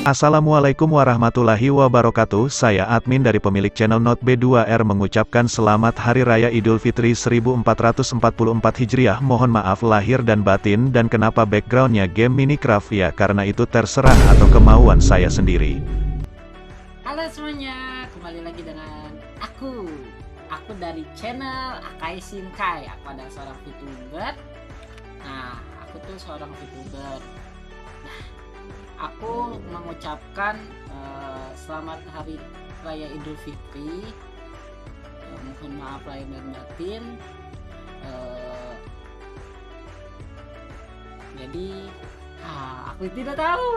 Assalamualaikum warahmatullahi wabarakatuh. Saya admin dari pemilik channel Not B2R mengucapkan selamat Hari Raya Idul Fitri 1444 Hijriah. Mohon maaf lahir dan batin dan kenapa backgroundnya game Minecraft? Ya karena itu terserah atau kemauan saya sendiri. Halo semuanya, kembali lagi dengan aku. Aku dari channel Akai Shinkai. Aku adalah seorang VTuber. Nah, aku tuh seorang VTuber. Nah, aku mengucapkan uh, selamat hari raya Idul Fitri. Uh, mohon maaf lahir dan batin. Uh, jadi, ah, aku tidak tahu.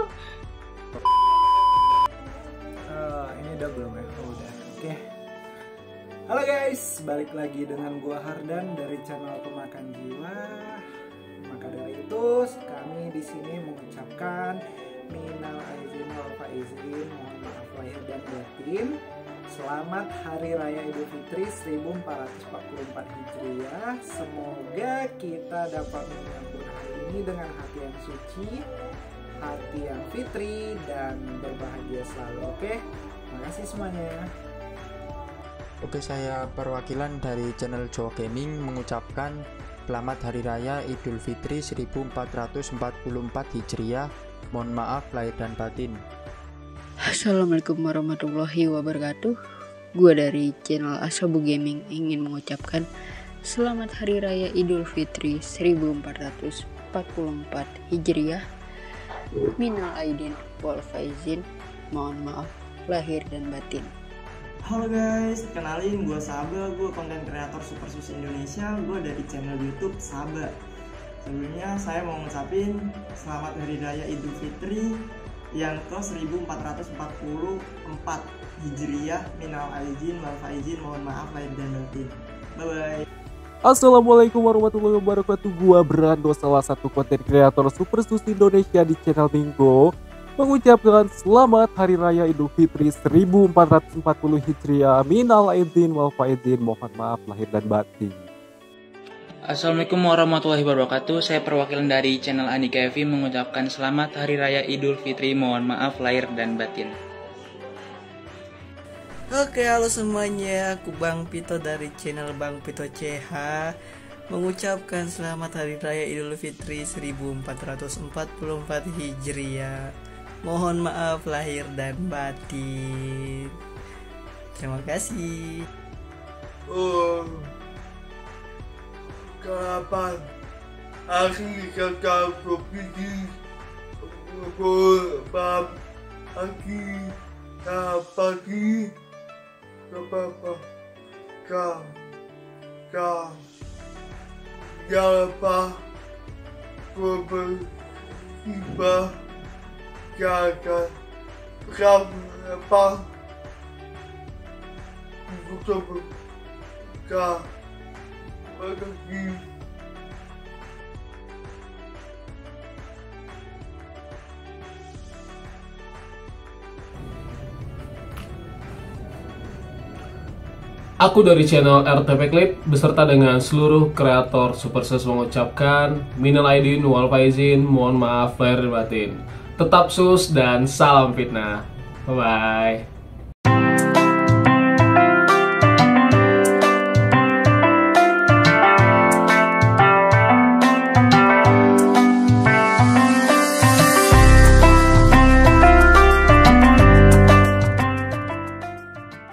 Uh, ini udah belum ya? Oh, udah. Oke. Okay. Halo guys, balik lagi dengan gua Hardan dari channel Pemakan Jiwa. Maka dari itu, kami di sini mengucapkan minal aizin wal faizin mohon maaf lahir dan batin. Selamat Hari Raya Idul Fitri 1444 Hijriah. Semoga kita dapat menyambut hari ini dengan hati yang suci Hati yang fitri dan berbahagia selalu Oke, makasih semuanya. Oke, saya perwakilan dari channel Joe Gaming mengucapkan Selamat Hari Raya Idul Fitri 1444 Hijriah Mohon maaf lahir dan batin. Assalamualaikum warahmatullahi wabarakatuh. Gue dari channel Asabu Gaming ingin mengucapkan Selamat Hari Raya Idul Fitri 1444 Hijriah. Minal Aidin wal Faizin. Mohon maaf lahir dan batin. Halo guys, kenalin gue Saba, gue konten kreator Super Sus Indonesia, gue dari channel YouTube Saba. Sebelumnya saya mau ngucapin selamat Hari Raya Idul Fitri yang ke 1444 Hijriyah minal aizin wal faizin mohon maaf lahir dan batin. Bye bye. Assalamualaikum warahmatullahi wabarakatuh Gua Brando salah satu konten kreator Super Sus Indonesia di channel Bingo Mengucapkan selamat Hari Raya Idul Fitri 1440 Hijriah Minal aizin wal faizin Mohon maaf lahir dan batin Assalamualaikum warahmatullahi wabarakatuh. Saya perwakilan dari channel Anika Evi mengucapkan selamat Hari Raya Idul Fitri. Mohon maaf lahir dan batin. Oke, halo semuanya. Aku Bang Pito dari channel Bang Pito CH mengucapkan selamat Hari Raya Idul Fitri 1444 Hijriah. Mohon maaf lahir dan batin. Terima kasih. Oh Karabakh. Aangezien dat daar voor Bab Aki Kabaki Kababa Ka Ka Jalapa ga pa Kababa Ka Aku dari channel RTP Clip beserta dengan seluruh kreator Super Sus mengucapkan minal aidin wal faizin, mohon maaf lahir batin. Tetap sus dan salam fitnah. Bye bye.